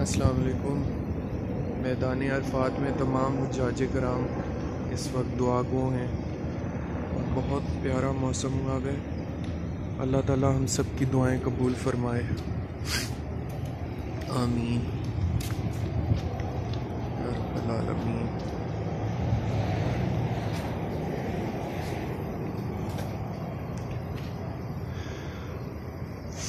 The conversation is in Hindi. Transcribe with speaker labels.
Speaker 1: अस्सलाम मैदान अरफात में तमाम हजाज कराम इस वक्त दुआ गो हैं। और बहुत प्यारा मौसम हुआ है। अल्लाह ताला हम सब की दुआएँ कबूल फरमाए। आमीन। आमीन